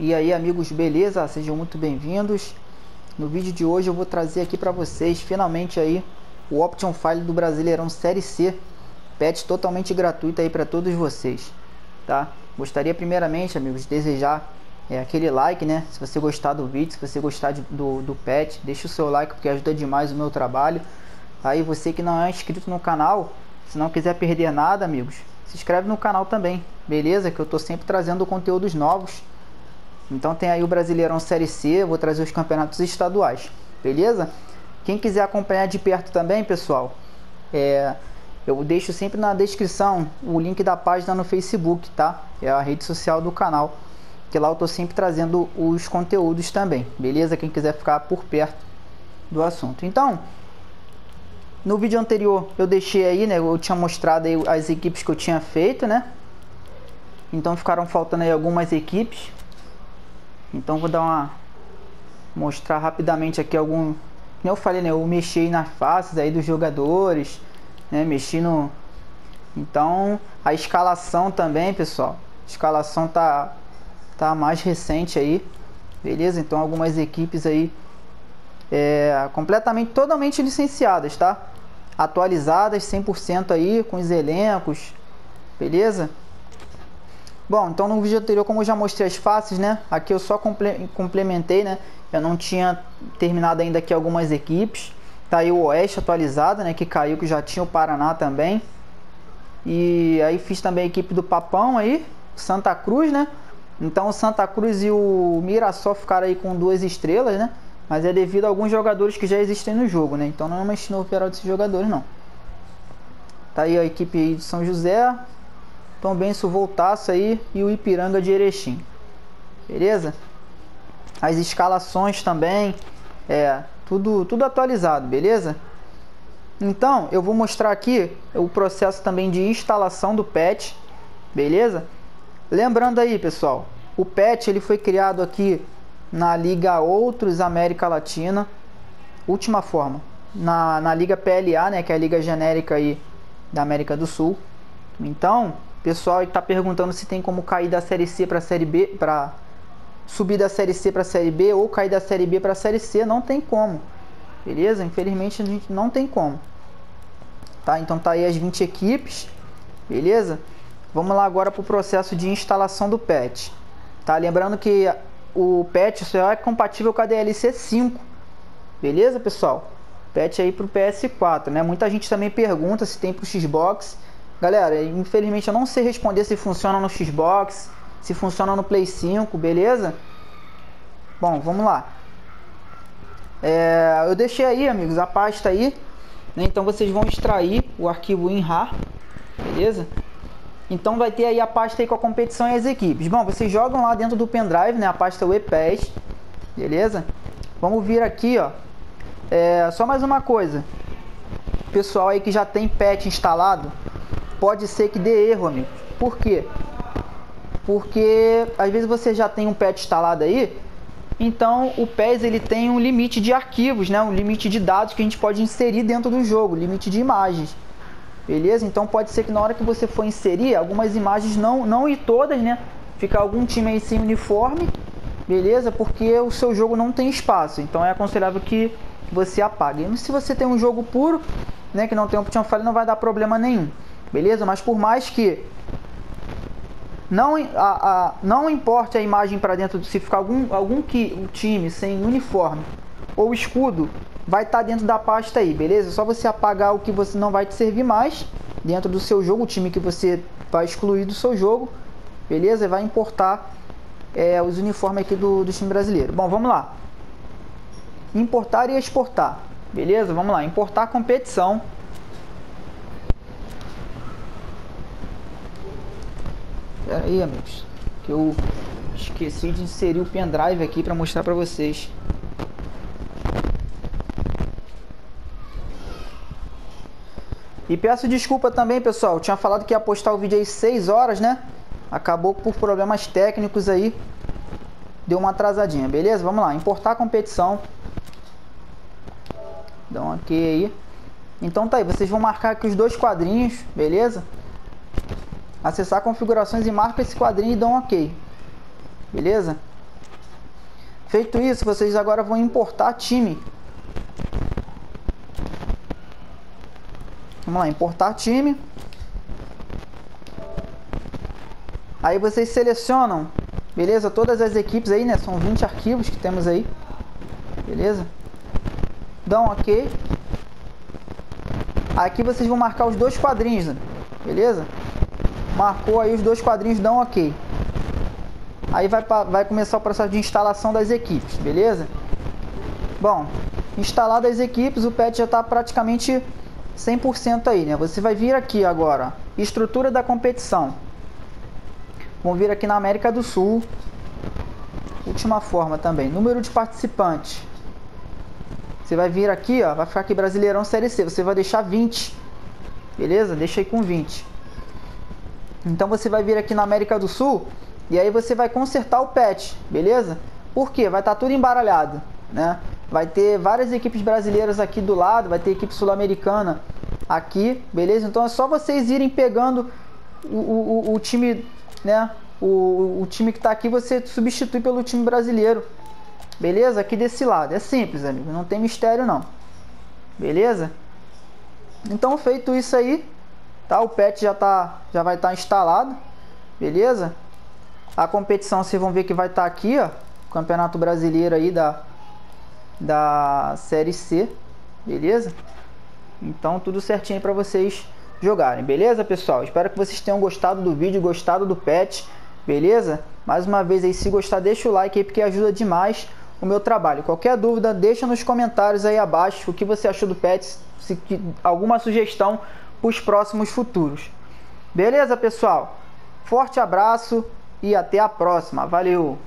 E aí amigos, beleza? Sejam muito bem-vindos. No vídeo de hoje eu vou trazer aqui para vocês finalmente aí o Option File do Brasileirão Série C, patch totalmente gratuito aí para todos vocês, tá? Gostaria primeiramente, amigos, de desejar é, aquele like, né? Se você gostar do vídeo, se você gostar de, do, do patch, deixa o seu like porque ajuda demais o meu trabalho. Aí você que não é inscrito no canal, se não quiser perder nada, amigos, se inscreve no canal também, beleza? Que eu tô sempre trazendo conteúdos novos então tem aí o Brasileirão Série C, vou trazer os campeonatos estaduais, beleza? Quem quiser acompanhar de perto também, pessoal, é, eu deixo sempre na descrição o link da página no Facebook, tá? É a rede social do canal, que lá eu tô sempre trazendo os conteúdos também, beleza? Quem quiser ficar por perto do assunto. Então, no vídeo anterior eu deixei aí, né? Eu tinha mostrado aí as equipes que eu tinha feito, né? Então ficaram faltando aí algumas equipes então vou dar uma mostrar rapidamente aqui algum, eu falei, né, eu mexi nas faces aí dos jogadores, né, mexi no Então, a escalação também, pessoal. A escalação tá tá mais recente aí. Beleza? Então algumas equipes aí é, completamente, totalmente licenciadas, tá? Atualizadas 100% aí com os elencos. Beleza? Bom, então no vídeo anterior, como eu já mostrei as faces, né? Aqui eu só complementei, né? Eu não tinha terminado ainda aqui algumas equipes. Tá aí o Oeste atualizado, né? Que caiu, que já tinha o Paraná também. E aí fiz também a equipe do Papão aí, Santa Cruz, né? Então o Santa Cruz e o Mirassol ficaram aí com duas estrelas, né? Mas é devido a alguns jogadores que já existem no jogo, né? Então não é uma no operal desses jogadores, não. Tá aí a equipe de São José, Tom Benço voltasse aí e o Ipiranga de Erechim. Beleza? As escalações também, é, tudo, tudo atualizado, beleza? Então, eu vou mostrar aqui o processo também de instalação do patch, beleza? Lembrando aí, pessoal, o patch ele foi criado aqui na Liga Outros América Latina, última forma, na, na Liga PLA, né, que é a Liga Genérica aí da América do Sul. Então, Pessoal está perguntando se tem como cair da série C para a série B, para subir da série C para a série B ou cair da série B para a série C, não tem como. Beleza? Infelizmente a gente não tem como. Tá? Então tá aí as 20 equipes. Beleza? Vamos lá agora para o processo de instalação do patch. Tá? Lembrando que o patch só é compatível com a DLC 5. Beleza, pessoal? Patch aí para o PS4, né? Muita gente também pergunta se tem para o Xbox. Galera, infelizmente eu não sei responder se funciona no Xbox, se funciona no Play 5, beleza? Bom, vamos lá. É, eu deixei aí, amigos, a pasta aí. Né? Então vocês vão extrair o arquivo WinRAR, beleza? Então vai ter aí a pasta aí com a competição e as equipes. Bom, vocês jogam lá dentro do pendrive, né? A pasta WebPass, beleza? Vamos vir aqui, ó. É, só mais uma coisa. Pessoal aí que já tem patch instalado, pode ser que dê erro, amigo. Por quê? Porque às vezes você já tem um patch instalado aí, então o PES ele tem um limite de arquivos, né? um limite de dados que a gente pode inserir dentro do jogo, limite de imagens. Beleza? Então pode ser que na hora que você for inserir, algumas imagens não, não e todas, né? Ficar algum time aí sem uniforme, beleza? Porque o seu jogo não tem espaço. Então é aconselhável que você apague. E se você tem um jogo puro, né, que não tem option file, não vai dar problema nenhum beleza? Mas por mais que não, a, a, não importe a imagem para dentro, se ficar algum, algum que, um time sem uniforme ou escudo, vai estar tá dentro da pasta aí, beleza? Só você apagar o que você não vai te servir mais dentro do seu jogo, o time que você vai excluir do seu jogo, beleza? Vai importar é, os uniformes aqui do, do time brasileiro. Bom, vamos lá. Importar e exportar, beleza? Vamos lá, importar competição. Pera aí, amigos. Que eu esqueci de inserir o pendrive aqui para mostrar para vocês. E peço desculpa também, pessoal. Eu tinha falado que ia postar o vídeo aí 6 horas, né? Acabou por problemas técnicos aí. Deu uma atrasadinha, beleza? Vamos lá, importar a competição. Dá um ok aí. Então tá aí, vocês vão marcar aqui os dois quadrinhos, beleza? Acessar configurações e marca esse quadrinho e dá um ok. Beleza? Feito isso, vocês agora vão importar time. Vamos lá, importar time. Aí vocês selecionam, beleza? Todas as equipes aí, né? São 20 arquivos que temos aí. Beleza? Dão ok. Aqui vocês vão marcar os dois quadrinhos, né? beleza? Marcou aí os dois quadrinhos, dão ok. Aí vai, vai começar o processo de instalação das equipes, beleza? Bom, instaladas as equipes, o pet já está praticamente 100% aí, né? Você vai vir aqui agora, estrutura da competição. Vamos vir aqui na América do Sul. Última forma também, número de participantes. Você vai vir aqui, ó, vai ficar aqui Brasileirão Série C, você vai deixar 20. Beleza? Deixa aí com 20. Então você vai vir aqui na América do Sul, e aí você vai consertar o patch, beleza? Por quê? Vai estar tá tudo embaralhado, né? Vai ter várias equipes brasileiras aqui do lado, vai ter equipe sul-americana aqui, beleza? Então é só vocês irem pegando o, o, o time, né? O, o time que está aqui você substitui pelo time brasileiro, beleza? Aqui desse lado, é simples, amigo, não tem mistério não, beleza? Então feito isso aí, tá? O patch já tá, já vai estar tá instalado, beleza? A competição vocês vão ver que vai estar tá aqui, ó. Campeonato Brasileiro aí da, da Série C, beleza? Então tudo certinho para vocês jogarem, beleza pessoal? Espero que vocês tenham gostado do vídeo, gostado do patch, beleza? Mais uma vez aí, se gostar deixa o like aí porque ajuda demais o meu trabalho. Qualquer dúvida deixa nos comentários aí abaixo o que você achou do patch, se alguma sugestão os próximos futuros. Beleza pessoal? Forte abraço e até a próxima. Valeu!